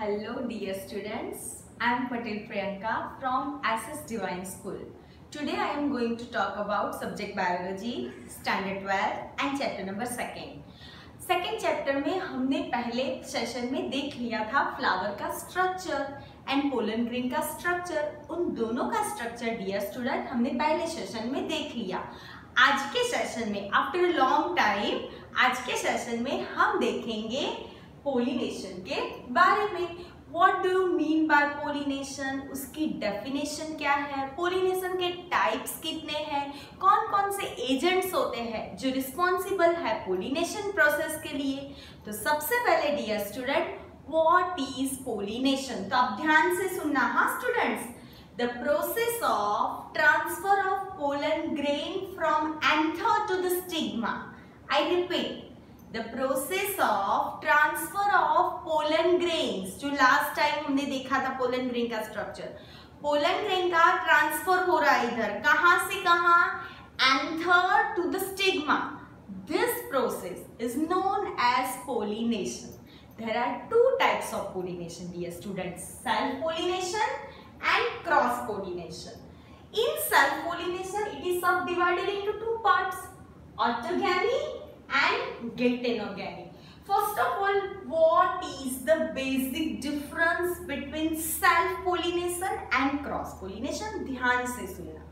Hello dear students, I am Patel Priyanka from Access Divine School. Today I am going to talk about subject biology, standard 12 and chapter number 2. Second chapter में हमने पहले session में देख लिया था flower का structure and pollen grain का structure उन दोनों का स्ट्रक्चर डियर स्टूडेंट हमने पहले सेशन में देख लिया आज के सेशन में आफ्टर लॉन्ग टाइम आज के सेशन में हम देखेंगे पोलिनेशन के बारे में। What do you mean by pollination उसकी डेफिनेशन क्या है? पोलिनेशन के टाइप्स कितने हैं? कौन कौन से एजेंट्स होते हैं जो रिस्पॉन्सिबल है पोलिनेशन प्रोसेस के लिए? तो सबसे पहले dear student what is pollination तो आप ध्यान से सुनना हाँ students the process of transfer of pollen grain from anther to the stigma I repeat the process of transfer of pollen grains जो लास्ट टाइम हमने देखा था पोलन ग्रेन का स्ट्रक्चर पोलन ग्रेन का ट्रांसफ़र हो रहा है इधर कहाँ से कहाँ anther to the stigma this process is known as pollination there are two types of pollination dear students self pollination and cross pollination in self pollination it is subdivided into two parts autogamy and geitonogamy. First of all, what is the basic difference between self-pollination and cross-pollination? ध्यान से सुनना.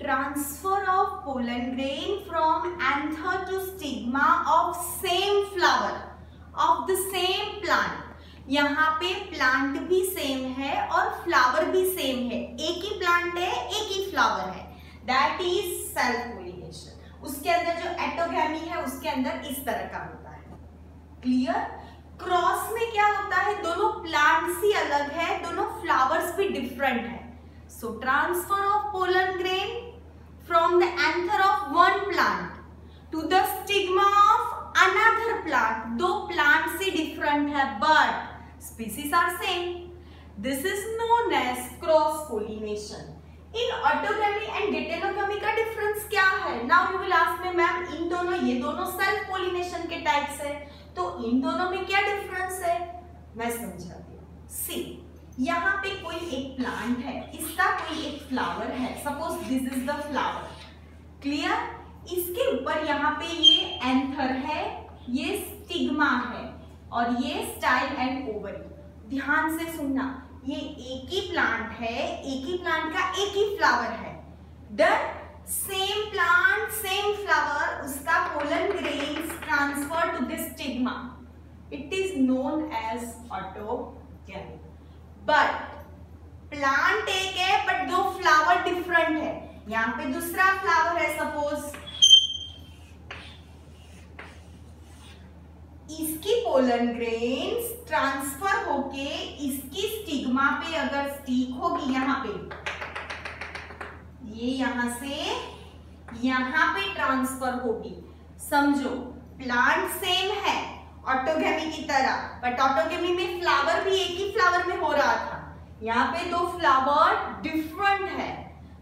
Transfer of pollen grain from anther to stigma of same flower of the same plant. यहाँ पे plant भी same है और flower भी same है एक ही प्लांट है एक ही फ्लावर है दैट इज़ सेल्फ पोलिनेशन उसके अंदर जो एटोगैमी है, उसके अंदर इस तरह का होता है। क्लियर क्रॉस में क्या होता है? दोनों प्लांट्स ही अलग है, दोनों फ्लावर्स भी डिफरेंट है। So transfer of pollen grain from the anther of one plant to the stigma of another plant दो प्लांट से डिफरेंट है but species are same this is known as cross pollination in autogamy and geitonogamy का difference क्या है? Now you will ask me ma'am इन दोनों, ये दोनों self pollination के टाइप्स है तो इन दोनों में क्या डिफरेंस है? मैं समझाती हूँ। सी यहाँ पे कोई एक प्लांट है, इसका कोई एक फ्लावर है। Suppose this is the flower clear इसके ऊपर यहाँ पे ये एंथर है, ये स्टिग्मा है, और ये स्टाइल एंड ओवरी ध्यान से सुनना। ये एक ही प्लांट है, एक ही प्लांट का एक ही फ्लावर है। Then same plant same flower उसका pollen grains transfer to this stigma it is known as autogamy but plant एक है बट दो फ्लावर डिफरेंट है। यहाँ पे दूसरा फ्लावर है सपोज़ इसकी पोलन ग्रेन्स ट्रांसफ़र होके इसकी स्टिग्मा पे अगर स्टिक होगी यहाँ पे, ये यहाँ से यहाँ पे ट्रांसफ़र होगी। समझो प्लांट सेम है ऑटोगेमी की तरह बट ऑटोगेमी में फ्लावर भी एक ही फ्लावर में हो रहा था। यहाँ पे दो फ्लावर डिफरेंट है।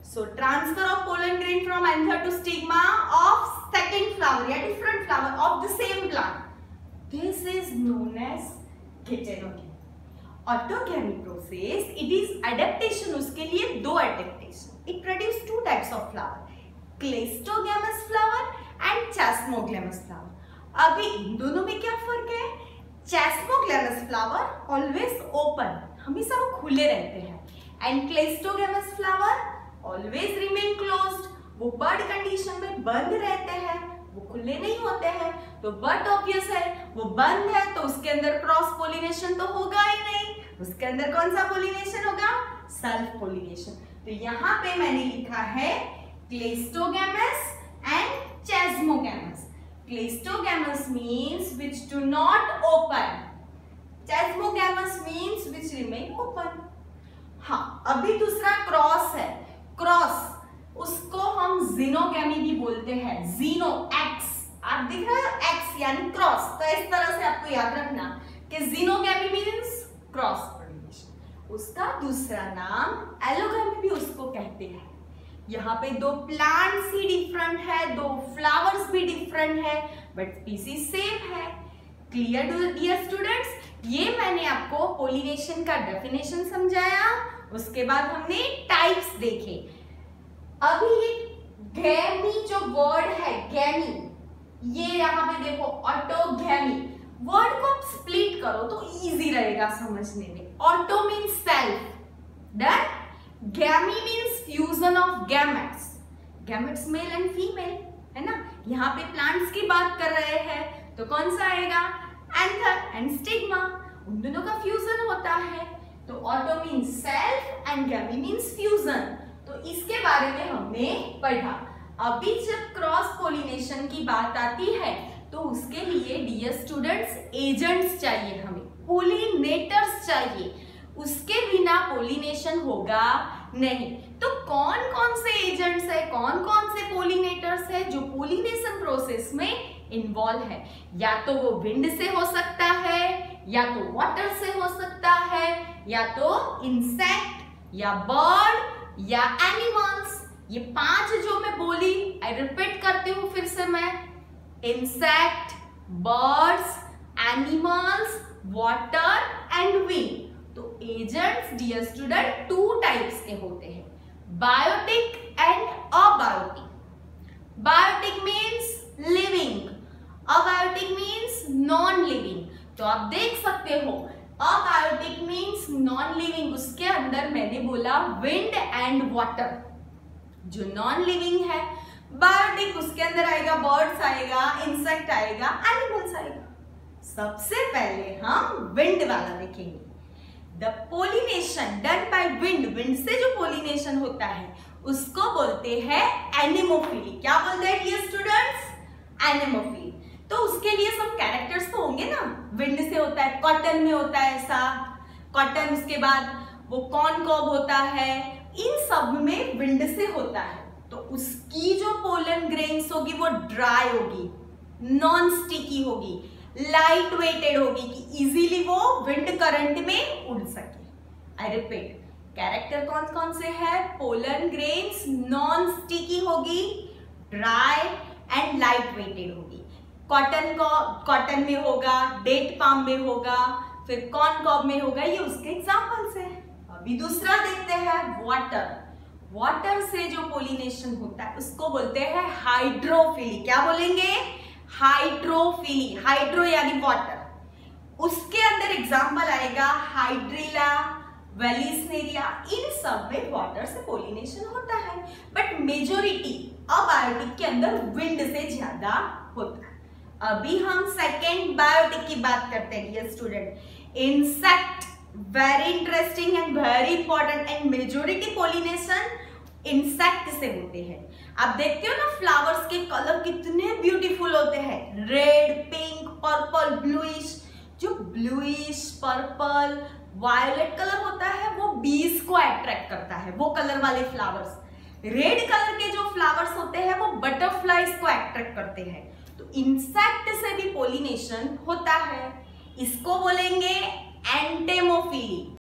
So transfer of pollen grain from anther to stigma of second flower या different flower of the same plant This is known as heterogamy. Autogamy process, it is adaptation उसके लिए दो adaptation. It produce two types of flower. Cleistogamous flower and chasmoglamous flower. अभी इन दोनों में क्या फ़र्क है चैस्मोग्लेमस फ्लावर ऑलवेज ओपन हमेशा वो खुले रहते हैं and cleistogamous flower always remain closed वो बर्ड कंडीशन में बंद रहते हैं वो खुले नहीं होते हैं तो बट ऑब्वियस है, वो बंद है तो उसके अंदर क्रॉस पोलिनेशन तो होगा ही नहीं। उसके अंदर कौन सा पोलिनेशन होगा? सेल्फ पोलिनेशन तो यहाँ पे मैंने लिखा है cleistogamous and chasmogamous cleistogamous means which do not open chasmogamous means which remain open हाँ अभी दूसरा क्रॉस है. क्रॉस उसको हम जीनोगेमी भी बोलते हैं। जीनो एक्स आप दिख रहे हो? एक्स यानी क्रॉस तो इस तरह से आपको याद रखना कि जीनोगेमी मींस क्रॉस पोलिनेशन उसका दूसरा नाम एलोगेमी भी उसको कहते हैं। यहाँ पे दो प्लांट्स ही डिफरेंट है, दो फ्लावर्स भी डिफरेंट है बट स्पीसीज सेम है। क्लियर डियर स्टूडेंट्स ये मैंने आपको पोलिनेशन का डेफिनेशन समझाया। उसके बाद हमने टाइप्स देखे। अभी ये गैमी जो वर्ड है, गैमी, ये यहाँ पे देखो ऑटोगैमी वर्ड को आप स्प्लिट करो तो इजी रहेगा समझने में। Auto means self then gamy means fusion of gametes gametes male and female है ना? यहाँ पे प्लांट्स की बात कर रहे हैं तो कौन सा आएगा? एंथर एंड स्टिग्मा उन दोनों का फ्यूजन होता है। तो auto means self and gamy means fusion तो इसके बारे में हमने पढ़ा। अभी जब क्रॉस पोलिनेशन की बात आती है तो उसके लिए डियर स्टूडेंट्स एजेंट्स चाहिए हमें पोलिनेटर्स चाहिए। उसके बिना पोलिनेशन होगा नहीं। तो कौन कौन से एजेंट्स है कौन कौन से पोलिनेटर्स है जो पोलिनेशन प्रोसेस में इन्वॉल्व है? या तो वो विंड से हो सकता है, या तो वाटर से हो सकता है, या तो इंसेक्ट या बर्ड या एनिमल्स ये पाँच जो मैं बोली आई रिपीट करती हूँ फिर से मैं insect birds animals water and wind तो agents dear student two types के होते हैं biotic and abiotic biotic means living abiotic means non living तो आप देख सकते हो अबायोटिक नॉन लिविंग उसके अंदर मैंने बोला विंड एंड वाटर जो नॉन लिविंग है बायोटिक उसके अंदर आएगा बर्ड्स आएगा इंसेक्ट आएगा एनिमल्स आएगा. सबसे पहले हम विंड वाला देखेंगे. The pollination done by wind wind से जो पोलिनेशन होता है, उसको बोलते हैं एनिमोफिली क्या बोलते हैं डियर स्टूडेंट्स एनिमोफिली तो उसके लिए सब कैरेक्टर्स तो होंगे ना? विंड से होता है कॉटन में होता है ऐसा. कॉटन उसके बाद वो कॉन कॉब होता है, इन सब में विंड से होता है। तो उसकी जो पोलन ग्रेन्स होगी, वो ड्राई होगी नॉन स्टिकी होगी लाइट वेटेड होगी, कि इजीली वो विंड करंट में उड़ सके। आई रिपीट कैरेक्टर कौन कौन से है? पोलन ग्रेन्स नॉन स्टिकी होगी ड्राई एंड लाइट वेटेड होगी। कॉटन को कॉटन में होगा डेट पाम में होगा फिर कॉर्न कॉब में होगा? ये उसके एग्ज़ाम्पल से अभी दूसरा देखते हैं वाटर वाटर से जो पोलिनेशन होता है, उसको बोलते हैं हाइड्रोफिली क्या बोलेंगे? हाइड्रोफिली हाइड्रो यानी वाटर उसके अंदर एग्ज़ाम्पल आएगा हाइड्रिला वेलिसनेरिया इन सब में वाटर से पोलिनेशन होता है. बट मेजोरिटी अब अबायोटिक के अंदर विंड से ज़्यादा होता है. अभी हम सेकेंड बायोटिक की बात करते हैं dear student insect very interesting and very important and majority pollination insect से होते हैं। आप देखते हो ना फ्लावर्स के कलर कितने ब्यूटीफुल होते हैं। रेड पिंक पर्पल ब्लूइश जो ब्लूइश पर्पल वायोलेट कलर होता है, वो बीज को अट्रैक्ट करता है, वो कलर वाले फ्लावर्स रेड कलर के जो फ्लावर्स होते हैं, वो बटरफ्लाईज को अट्रैक्ट करते हैं। तो इंसेक्ट से भी पोलिनेशन होता है। इसको बोलेंगे एंटेमोफिली